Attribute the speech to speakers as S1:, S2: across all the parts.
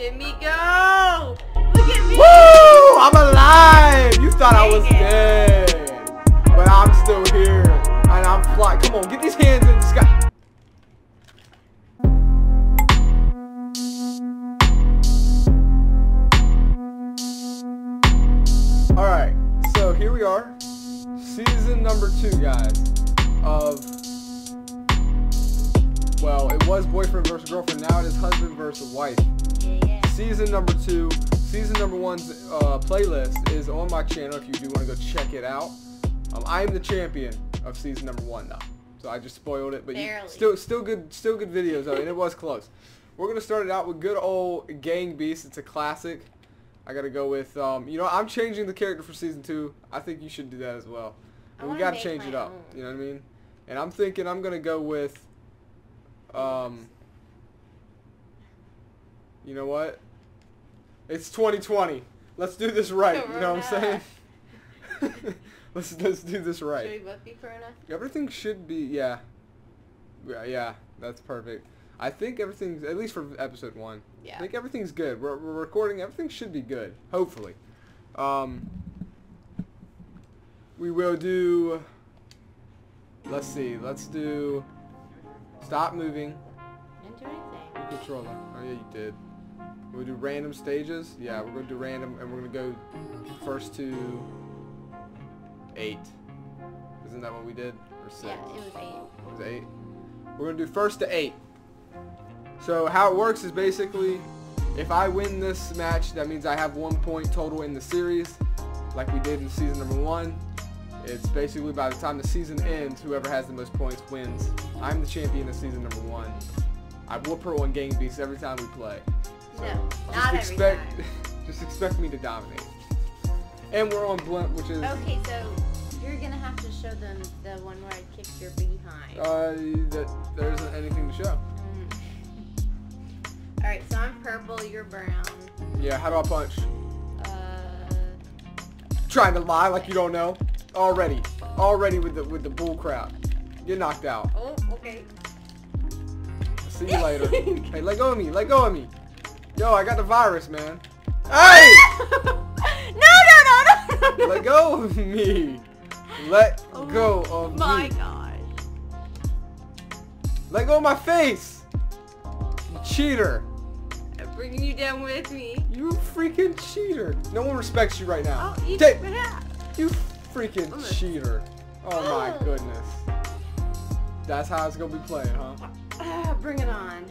S1: Let me go! Look at me!
S2: Woo! I'm alive! You thought I was
S1: it.
S2: dead. But I'm still here. And I'm flying. Come on, get these hands in the sky. Alright, so here we are. Season number two, guys. Of. Well, it was boyfriend versus girlfriend. Now it is husband versus wife. Season number two, season number one's uh, playlist is on my channel if you do want to go check it out. Um, I am the champion of season number one though, so I just spoiled it, but you, still, still good, still good videos though, and it was close. We're gonna start it out with good old Gang Beast. It's a classic. I gotta go with, um, you know, I'm changing the character for season two. I think you should do that as well. We gotta change it up.
S1: own.
S2: You know what I mean? And I'm thinking I'm gonna go with, um, you know what? It's 2020. Let's do this right. You know what I'm saying? let's let's do this right.
S1: Should we both be Corona?
S2: Everything should be yeah. Yeah, yeah, that's perfect. I think everything's at least for episode one.
S1: Yeah.
S2: I think everything's good. We're, we're recording. Everything should be good. Hopefully. Um. We will do. Let's see. Let's do. Stop moving.
S1: Didn't do anything.
S2: Controller. Oh yeah, you did. We'll do random stages. Yeah, we're gonna do random, and we're gonna go first to eight. Isn't that what we did? Or six?
S1: Yeah, it was eight.
S2: It was eight. We're gonna do first to eight. So how it works is basically, if I win this match, that means I have one point total in the series, like we did in season number one. It's basically by the time the season ends, whoever has the most points wins. I'm the champion of season number one. I whoop her on Gang Beast every time we play. So
S1: No,
S2: just
S1: not every
S2: expect,
S1: time.
S2: just expect me to dominate. And we're on Blunt, which is
S1: Okay, so you're gonna have to show them the one where I kicked your behind.
S2: uh, that there isn't anything to show.
S1: Mm. Alright, so I'm purple, you're brown.
S2: Yeah, how do I punch?
S1: Uh,
S2: Trying to lie like you don't know. Already. Already with the with the bull crap. Get knocked out.
S1: oh, okay.
S2: See you later. hey, let go of me. Let go of me. Yo, I got the virus, man. Hey!
S1: no, no, no, no, no.
S2: let go of me. Let
S1: Oh
S2: go of me.
S1: My
S2: me.
S1: gosh.
S2: Let go of my face. You cheater.
S1: I'm bringing you down with me.
S2: You freaking cheater. No one respects you right now.
S1: You
S2: Take-
S1: took.
S2: You freaking cheater. Oh my goodness. That's how it's gonna be playing, huh?
S1: Ah, bring it on.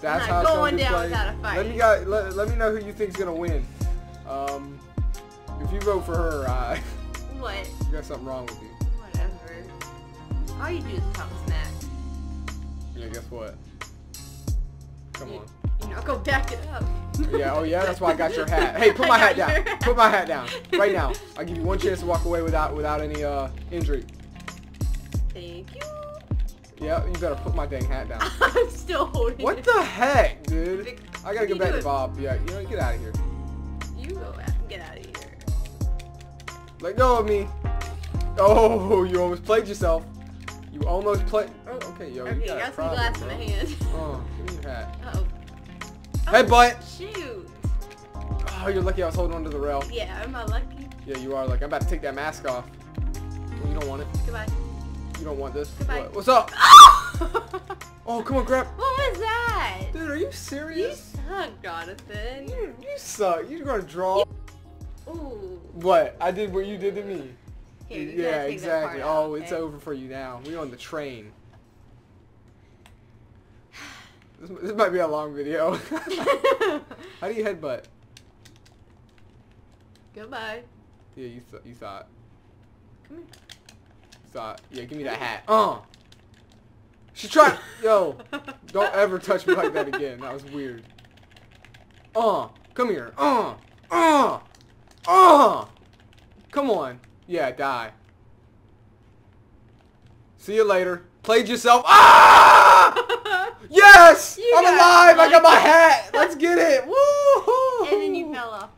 S2: That's how
S1: not
S2: it's gonna be
S1: down
S2: played.
S1: without a fight.
S2: Let me got, let, let me know who you think's gonna win. Um, if you vote for her, I.
S1: What?
S2: you got something wrong with you.
S1: Whatever. All you do is talk smack.
S2: Yeah, guess what? Come
S1: You-
S2: on.
S1: You know, go back it up.
S2: Yeah, oh yeah, that's why I got your hat. Hey, put my hat down. Put my hat down right now. I'll give you one chance to walk away without without any uh injury.
S1: Thank you.
S2: Yeah, you better put my dang hat down.
S1: I'm still holding it.
S2: What
S1: it.
S2: the heck, dude?
S1: Vic,
S2: I gotta go
S1: you
S2: back to? Bob. Yeah, you know, get out of here.
S1: You go out. Get out of here.
S2: Let go of me. Oh, you almost played yourself. You almost played. Oh, okay, yo,
S1: okay,
S2: you got,
S1: got some
S2: problem,
S1: glass
S2: bro.
S1: in my hand.
S2: Oh, give me your hat.
S1: Oh.
S2: Headbutt.
S1: Shoot.
S2: Oh, you're lucky I was holding onto the rail.
S1: Yeah, am I lucky?
S2: Yeah, you are. Like, I'm about to take that mask off. You don't want it.
S1: Goodbye.
S2: You don't want this. What- What's up?
S1: what
S2: Oh, come on, grab.
S1: was that?
S2: Dude, are you serious?
S1: You suck, Jonathan.
S2: You, you suck. You're gonna draw.
S1: Ooh.
S2: What? I did what you did to me.
S1: Here, you
S2: yeah,
S1: gotta take that part
S2: exactly.
S1: out,
S2: oh, it's
S1: okay?
S2: over for you now. We're on the train. This, this might be a long video. How do you headbutt?
S1: Goodbye.
S2: Yeah, you th- you thought.
S1: Come here.
S2: You thought. Yeah, give me that hat. Uh. She tried. Yo, don't ever touch me like that again. That was weird. Uh, come here. Uh, uh, uh. Come on. Yeah, die. See you later. Played yourself. Ah! Yes!
S1: You
S2: I'm alive! I got my hat! Let's get it! Woo!
S1: and then you fell off the, the ledge.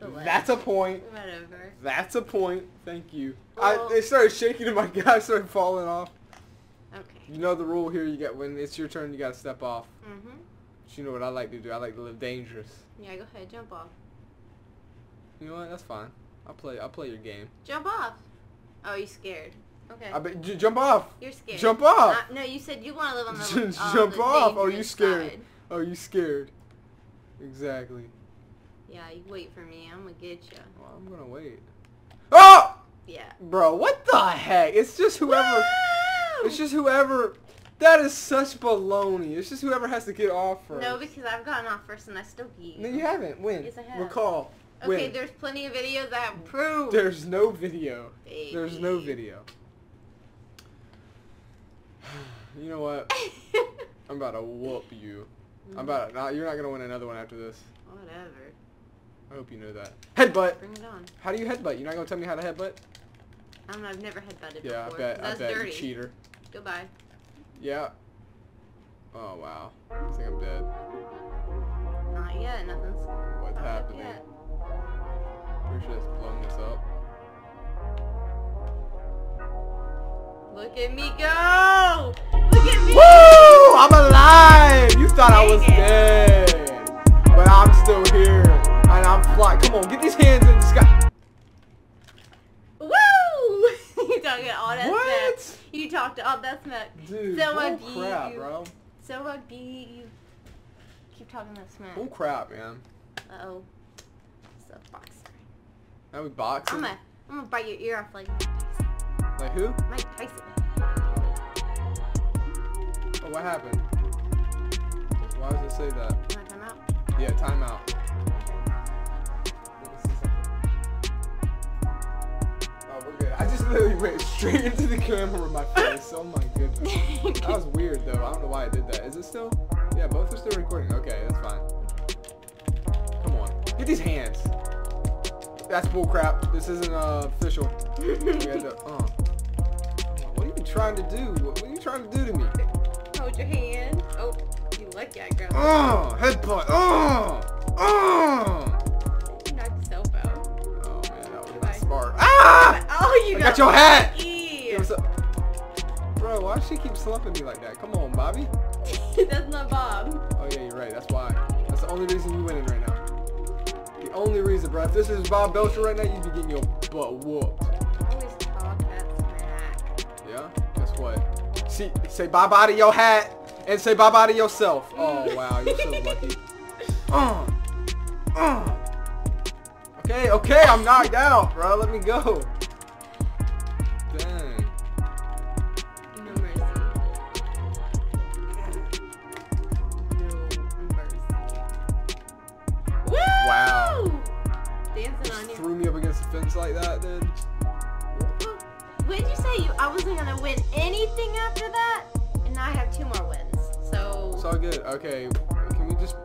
S2: That's a point.
S1: Whatever.
S2: That's a point. Thank you.
S1: Well-
S2: I, it started shaking and my guy started falling off.
S1: Okay.
S2: You know the rule here. You get when it's your turn, you gotta step off.
S1: Mm-hmm.
S2: But you know what I like to do? I like to live dangerous.
S1: Yeah, go ahead, jump off.
S2: You know what? That's fine. I'll play. I'll play your game.
S1: Jump off. Oh, you scared? Okay.
S2: I bet. j- Jump off.
S1: You're scared.
S2: Jump off.
S1: Uh, no, you said you want to live on the
S2: Jump
S1: the
S2: off. Oh, you scared.
S1: side.
S2: Oh, you scared. Exactly.
S1: Yeah, you wait for me. I'm gonna get you.
S2: Well, I'm gonna wait. Oh,
S1: Yeah.
S2: bro, what the heck? It's just whoever.
S1: Woo!
S2: It's just whoever. That is such baloney. It's just whoever has to get off first.
S1: No, because I've gotten off first and I still beat you.
S2: No, you haven't. When?
S1: Yes, I have.
S2: Recall.
S1: Okay,
S2: when?
S1: there's plenty of videos that proof.
S2: There's no video. There's no video. You know what? I'm about to whoop you. I'm mm-hmm. about to, nah, you're not gonna win another one after this.
S1: Whatever.
S2: I hope you know that. Headbutt.
S1: Bring it on.
S2: How do you headbutt? You're not gonna tell me how to headbutt?
S1: I don't know. I've never headbutted
S2: Yeah, I
S1: before.
S2: bet. I
S1: That's
S2: bet
S1: dirty.
S2: you cheater.
S1: Goodbye.
S2: Yeah. Oh wow. I think I'm dead.
S1: Not yet. Nothing's
S2: What's
S1: popped
S2: happening?
S1: yet.
S2: Pretty sure it's blowing this up.
S1: Look at me go! Look at me!
S2: Woo! I'm alive! You thought I was
S1: it.
S2: dead. And Come on, get these hands in the sky.
S1: Woo! you talking all that
S2: What?
S1: smack. You talked all that smack.
S2: Dude,
S1: So
S2: bull
S1: beat
S2: crap,
S1: you.
S2: bro.
S1: So I beat you. Keep talking that smack.
S2: Bull crap, man.
S1: Uh oh. It's a boxer.
S2: Now we boxing.
S1: I'm gonna, I'm gonna bite your ear off like Mike Tyson.
S2: Like who?
S1: Mike Tyson.
S2: Oh, what happened? Why does it say that?
S1: You out?
S2: Yeah, timeout. went straight into the camera with my face. Oh my goodness. That was weird though. I don't know why I did that. Is it still? Yeah, both are still recording. Okay, that's fine. Come on. Get these hands. That's bullcrap. This isn't uh, official. We had to, uh. What are you trying to do? What, are you trying to do to me?
S1: Hold your hand. Oh, you lucky I grabbed
S2: Oh, headbutt. Oh, oh.
S1: You knocked yourself out.
S2: Oh man, that was smart. Ah!
S1: Oh, you
S2: I got your hat!
S1: lucky.
S2: Give us a- Bro, why does she keep slumping me like that? Come on, Bobby.
S1: That's not Bob.
S2: Oh yeah, you're right. That's why. That's the only reason you winning right now. The only reason, bro. If this is Bob Belcher right now, you'd be getting your butt whooped.
S1: Always talk that smack.
S2: Yeah? Guess what? See, say bye bye to your hat and say bye bye to yourself. Oh wow, you're so lucky. Uh, uh. Okay, okay, I'm knocked out, bro. Let me go. Me up against the fence like that, then.
S1: When did you say you, I wasn't gonna win anything after that? And now I have two more wins. So
S2: It's all good. Okay, can we just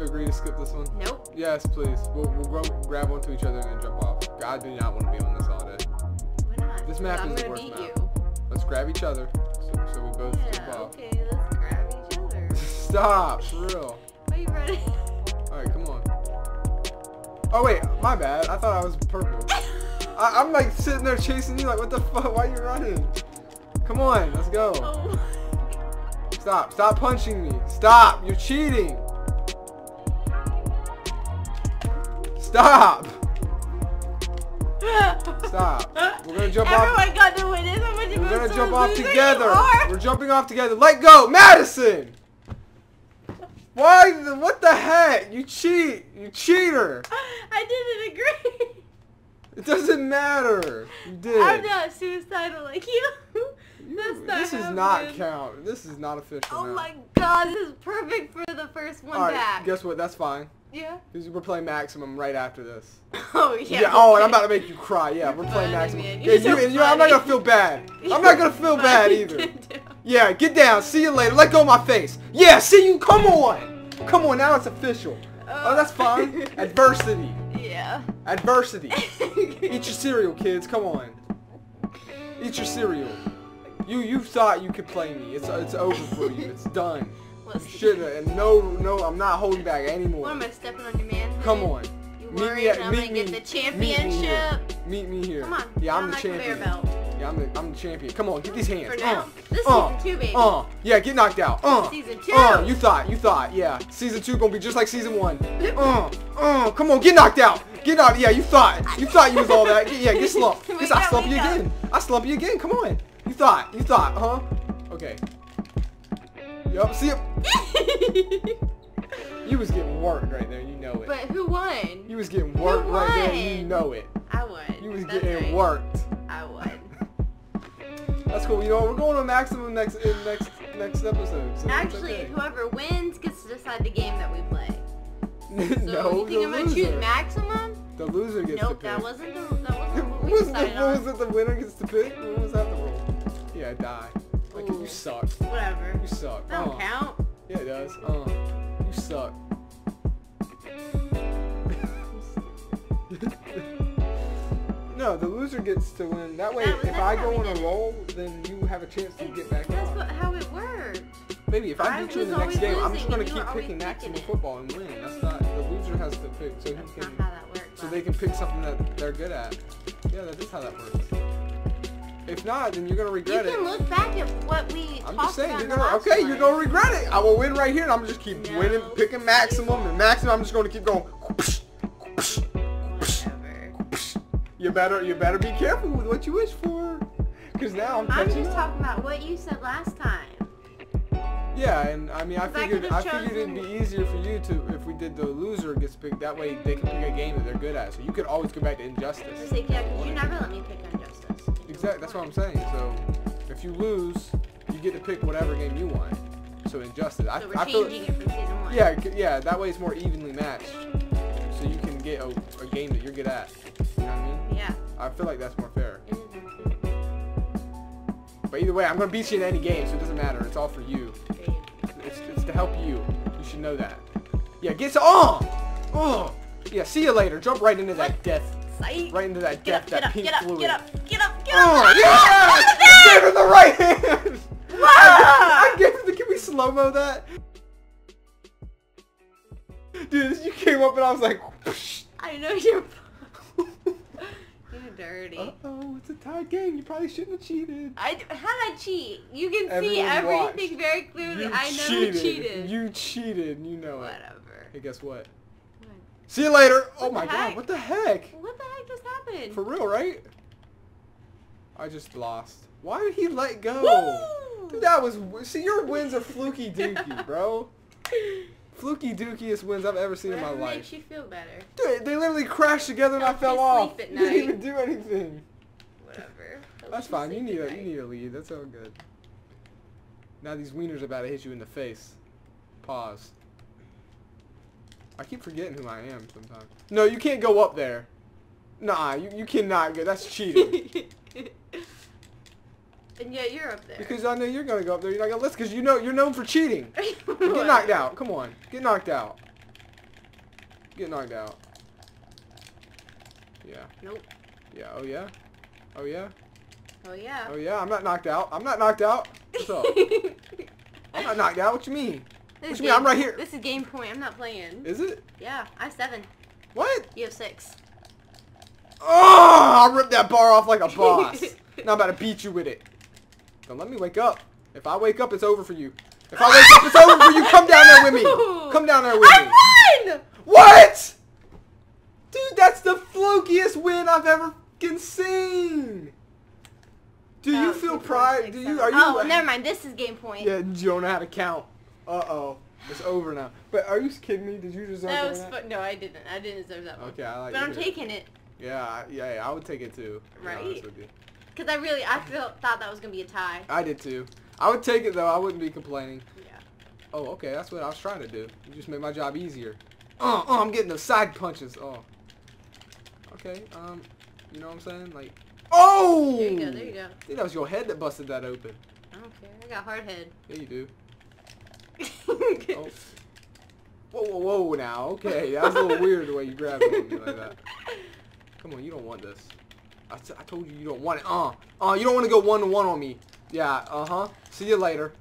S2: agree to skip this one?
S1: nope.
S2: Yes, please. We'll, we'll grow, grab onto each other and then jump off. I do not want to be on this all day.
S1: Why not?
S2: This map is the worst map.
S1: you.
S2: Let's grab each other so, so we both
S1: Yeah.
S2: jump off.
S1: Okay. Let's grab each other.
S2: Stop, for real.
S1: Why you ready?
S2: Alright, come on. Oh wait, my bad. I thought I was purple. I, I'm like sitting there chasing you like, what the fuck? Why are you running? Come on, let's go.
S1: oh.
S2: Stop, stop punching me. Stop, you're cheating. Stop. Stop. We're gonna jump off.
S1: Everyone got to win. How
S2: We're gonna jump off together. We're jumping off together. Let go, Madison. Why? What the heck? You cheat. You cheater.
S1: I didn't agree.
S2: It doesn't matter. You did.
S1: I'm not suicidal like you.
S2: You-
S1: That's not
S2: this is not count. This is not official
S1: Oh
S2: now.
S1: my god, this is perfect for the first one
S2: All right,
S1: back.
S2: guess what? That's fine.
S1: Yeah.
S2: We're playing maximum right after this.
S1: Oh yeah.
S2: Yeah. oh, and I'm about to make you cry. Yeah,
S1: You're
S2: we're playing
S1: funny,
S2: maximum. Yeah,
S1: so
S2: you, I'm not gonna feel bad. I'm not gonna feel bad either. Yeah, get down. See you later. Let go of my face. Yeah, see you. Come on. Come on. Now it's official. Oh, that's fine. Adversity.
S1: Yeah.
S2: Adversity. Eat your cereal, kids. Come on. Eat your cereal. You you thought you could play me. It's it's over for you. It's done.
S1: What's-
S2: You should have. And no no, I'm not holding back anymore.
S1: What am I stepping on your man?
S2: Come on.
S1: You
S2: Meet me
S1: worried
S2: at
S1: I'm
S2: meet
S1: gonna
S2: me.
S1: get the
S2: Meet me here. Meet me here.
S1: Come on.
S2: Yeah, I'm the
S1: get that
S2: champion.
S1: belt.
S2: Yeah, I'm the, I'm the champion. Come on, get these hands.
S1: For now.
S2: Uh,
S1: This is
S2: uh,
S1: season two, baby.
S2: Uh, yeah, get knocked out. Uh,
S1: Season two.
S2: Uh, you thought, you thought, yeah. Season two gonna be just like season one. Uh, uh, come on, get knocked out. Get knocked. Yeah, you thought, you thought you was all that. Yeah, get slumped. I slump you again. I slump you again. Come on. You thought, you thought, huh? Okay. Yup. See ya. You was getting worked right there. You know it.
S1: but who won?
S2: You was getting worked right there. You know it.
S1: I won.
S2: You was
S1: That's
S2: getting
S1: right.
S2: worked.
S1: I won.
S2: That's cool. You know? We're going to maximum next in next next episode. So
S1: Actually,
S2: it's
S1: whoever wins gets to decide the game that we play. So
S2: no,
S1: you think
S2: the
S1: I'm gonna
S2: loser.
S1: choose maximum?
S2: The loser gets
S1: Nope,
S2: to pick.
S1: that wasn't the that wasn't what we
S2: was the
S1: decided
S2: what
S1: on.
S2: was it? The winner gets to pick. What was that the rule? Yeah, die. Like
S1: Ooh.
S2: you suck.
S1: Whatever.
S2: You suck.
S1: That don't
S2: Uh.
S1: count.
S2: Yeah, it does. Uh, you suck. no, the loser gets to win. That way,
S1: That
S2: if I go on a roll, then you have a chance to get back
S1: That's
S2: on.
S1: what, how it works.
S2: Maybe if I
S1: I
S2: beat you in the next game, I'm just gonna keep picking maximum
S1: picking
S2: football and win. That's not the loser has to pick, so he
S1: That's
S2: can,
S1: not how that works.
S2: so they can pick something that they're good at. Yeah, that is how that works. If not, then you're gonna regret it.
S1: You can
S2: it.
S1: look back at what we
S2: I'm just saying, you're gonna okay,
S1: one.
S2: you're gonna regret it. I will win right here, and I'm just keep
S1: No.
S2: winning, picking maximum and maximum. I'm just gonna keep going. You better, you better be careful with what you wish for, because now I'm
S1: I'm just
S2: up.
S1: talking about what you said last time.
S2: Yeah, and I mean, I figured,
S1: could've
S2: I figured it'd be easier for you to if we did the loser gets picked. That way they can pick a game that they're good at. So you could always go back to injustice.
S1: like, yeah, you never let me pick Injustice.
S2: Exactly, that's what I'm saying. So if you lose, you get to pick whatever game you want. So injustice. I,
S1: we're
S2: I feel.
S1: it from season one.
S2: Yeah, yeah. That way it's more evenly matched. So you can get a, a game that you're good at. You know what I mean?
S1: Yeah.
S2: I feel like that's more fair.
S1: Is actually
S2: But either way, I'm gonna beat you in any game, so it doesn't matter. It's all for you. It's, it's to help you. You should know that. Yeah, get to oh, oh. Yeah, see you later. Jump right into that death, right into that
S1: Get
S2: death,
S1: up,
S2: that
S1: get
S2: pink
S1: up,
S2: fluid.
S1: get up, get up, get up.
S2: Oh yeah! Gave her the right hand.
S1: Ah!
S2: I gave her the. Can we slow mo that? Dude, you came up and I was like.
S1: I know you're. you're dirty.
S2: Uh oh, it's a tied game. You probably shouldn't have cheated.
S1: I, how did I cheat? You can see everything
S2: watched.
S1: very clearly.
S2: You
S1: I know
S2: cheated.
S1: who cheated.
S2: You cheated. You know it.
S1: Whatever.
S2: Hey, guess what?
S1: What?
S2: See you later. Oh my
S1: the
S2: god, what the heck?
S1: What the heck just happened?
S2: For real, right? I just lost. Why did he let go?
S1: Woo!
S2: Dude, that was. See, your wins are fluky dookie, bro. Fluky dookiest wins I've ever seen in my
S1: Whatever
S2: life.
S1: makes you feel better.
S2: Dude, they literally crashed together and I fell
S1: you
S2: off.
S1: sleep at
S2: Didn't even do anything.
S1: Whatever. Help
S2: That's
S1: you
S2: fine. You need a you need a lead. That's all good. Now these wieners are about to hit you in the face. Pause. I keep forgetting who I am sometimes. No, you can't go up there. Nah, you, you cannot go. That's cheating.
S1: and yet you're up there.
S2: because I know you're gonna go up there. You're not gonna listen because you know you're known for cheating. Get knocked out. Come on. Get knocked out. Get knocked out. Yeah.
S1: Nope.
S2: Yeah. Oh yeah. Oh yeah.
S1: Oh yeah.
S2: Oh yeah. I'm not knocked out. I'm not knocked out. What's up? I'm not knocked out. What you mean?
S1: This
S2: What you mean? I'm right here.
S1: This is game point. I'm not playing.
S2: Is it?
S1: Yeah, I have seven.
S2: What?
S1: You have six.
S2: Oh! I ripped that bar off like a boss. now I'm about to beat you with it. Don't let me wake up. If I wake up, it's over for you. If I wake up, it's over for you. Come down there with me. Come down there with me.
S1: I won!
S2: What? Dude, that's the flukiest win I've ever fucking seen. Do you feel pride? Do you? Are you?
S1: Oh, never mind. This is game point.
S2: Yeah, you don't know how to count. Uh oh, it's over now. But are you kidding me? Did you deserve
S1: That
S2: that?
S1: was fun. No, I didn't. I didn't deserve that one.
S2: Okay, I like that.
S1: But I'm taking it
S2: Yeah, yeah, yeah, I would take it too.
S1: Right? Because I really I felt thought that was gonna be a tie.
S2: I did too. I would take it though. I wouldn't be complaining.
S1: Yeah.
S2: Oh, okay, that's what I was trying to do. You just made my job easier. Uh, uh, I'm getting the side punches. Oh. Okay, um, you know what I'm saying? Like, oh!
S1: There you go. There you go.
S2: I think that was your head that busted that open.
S1: I don't care. I got hard head.
S2: Yeah, you do. Oh. Whoa, whoa, whoa now. Okay, that was a little weird the way you grabbed it me like that. Come on, you don't want this. I, t- I told you you don't want it. Uh, uh, you don't want to go one-to-one on me. Yeah, uh-huh. See you later.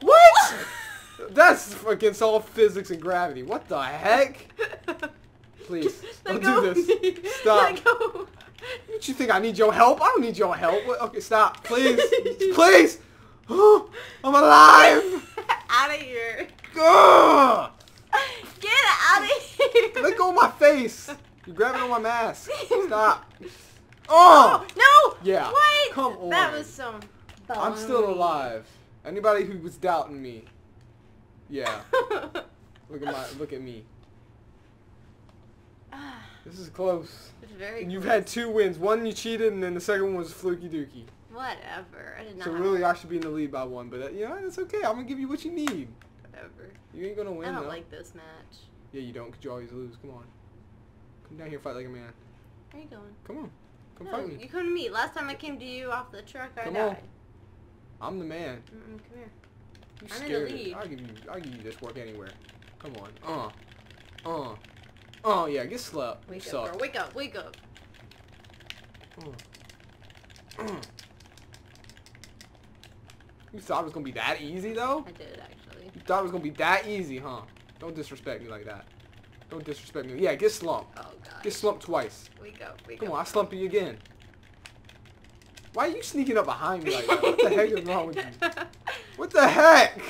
S2: What? That's against all physics and gravity. What the heck? Please, don't do this. Stop. What you think? I need your help? I don't need your help. What- Okay, stop, please, please. I'm alive.
S1: out of here.
S2: Ugh!
S1: Get out of here.
S2: Let go of my face. You're grabbing on my mask. Stop. Oh!
S1: No.
S2: Yeah,
S1: What?
S2: come on.
S1: That was so.
S2: I'm still alive. Anybody who was doubting me. Yeah. Look at my look at me. This is close.
S1: it's very.
S2: And you've
S1: close.
S2: had two wins. One you cheated, and then the second one was fluky dookie.
S1: Whatever. I did not.
S2: So really, I should be in the lead by one. But uh, you know, it's okay. I'm gonna give you what you need.
S1: Whatever.
S2: You ain't gonna win.
S1: I don't
S2: though.
S1: like this match.
S2: Yeah, you don't, 'cause you always lose. Come on. Come down here, fight like a man.
S1: Where you going?
S2: Come on. Come
S1: no,
S2: fight me.
S1: you come to me. Last time I came to you off the truck, I
S2: Come on.
S1: died.
S2: I'm the man.
S1: Mm-mm, come here.
S2: You
S1: I'm in the
S2: scared.
S1: lead.
S2: I'll give you. I'll give you this work anywhere. Come on. Uh. Uh. Oh yeah, get slept. You
S1: Wake up,
S2: suck.
S1: girl. Wake up. Wake up.
S2: Uh. Uh. You thought it was gonna be that easy though?
S1: I did actually.
S2: You thought it was gonna be that easy, huh? Don't disrespect me like that. Don't disrespect me. Yeah, get slumped.
S1: Oh god.
S2: Get slumped twice.
S1: We go. Wake
S2: Come
S1: up.
S2: on, I slump you again. Why are you sneaking up behind me like that? What the heck is wrong with you? What the heck?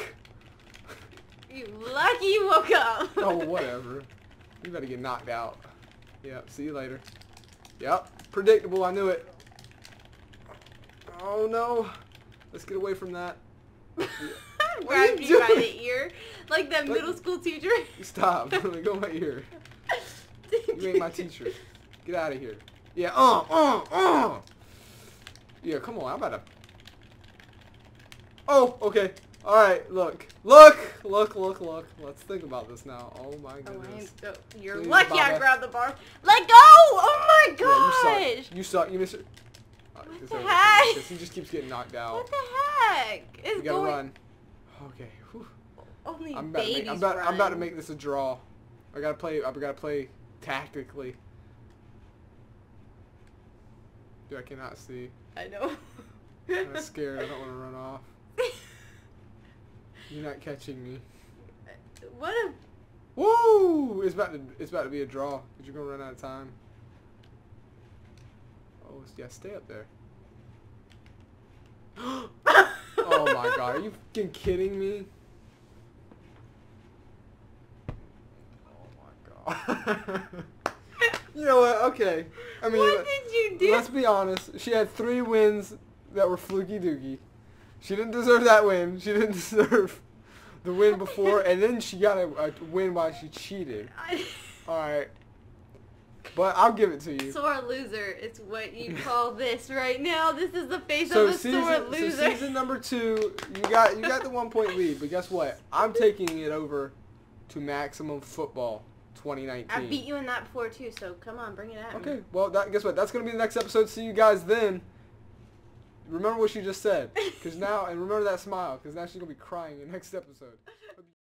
S1: you lucky you woke up.
S2: Oh, whatever. You better get knocked out. Yep, see you later. Yep, predictable, I knew it. Oh no. Let's get away from that.
S1: Grabbed
S2: you
S1: you by the ear, like that
S2: Like-
S1: middle school teacher.
S2: Stop. Let go my ear. You ain't my teacher. Get out of here. Yeah, uh, uh, uh. Yeah, come on, I'm about to... Oh, okay. Alright, look. Look! Look, look, look. Let's think about this now. Oh my
S1: Oh, am,
S2: goodness.
S1: oh, you're
S2: Please,
S1: lucky I grabbed the bar. Let go! Oh my
S2: Yeah, you
S1: gosh!
S2: suck. You suck. You miss it.
S1: What the heck?
S2: He just keeps getting knocked out.
S1: What the heck? It's
S2: We gotta
S1: going.
S2: run. Okay. whew.
S1: Only
S2: I'm about, to
S1: babies
S2: make, I'm, about, I'm about to make this a draw. I gotta play. I gotta play tactically. Dude, I cannot see.
S1: I know.
S2: I'm scared. I don't want to run off. You're not catching me.
S1: what a
S2: Woo! It's about to. It's about to be a draw. Cause you're gonna run out of time. Oh yeah, stay up there. oh my god, are you fucking kidding me? Oh my god. you know what? Okay. I mean,
S1: what did you do?
S2: let's be honest. She had three wins that were fluky dookie. She didn't deserve that win. She didn't deserve the win before, and then she got a, a win while she cheated. All right, but I'll give it to you.
S1: sore loser. It's what you call this right now. This is the face
S2: So
S1: of a
S2: season,
S1: sore
S2: so
S1: loser.
S2: season number two, you got you got the one point lead, but guess what? I'm taking it over to Maximum Football 2019.
S1: I beat you in that before too, so come on, bring it me.
S2: Okay, well, that, guess what? That's gonna be the next episode. See you guys then. Remember what she just said, cause now, and remember that smile, cause now she's gonna be crying in the next episode.